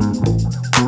I like 'em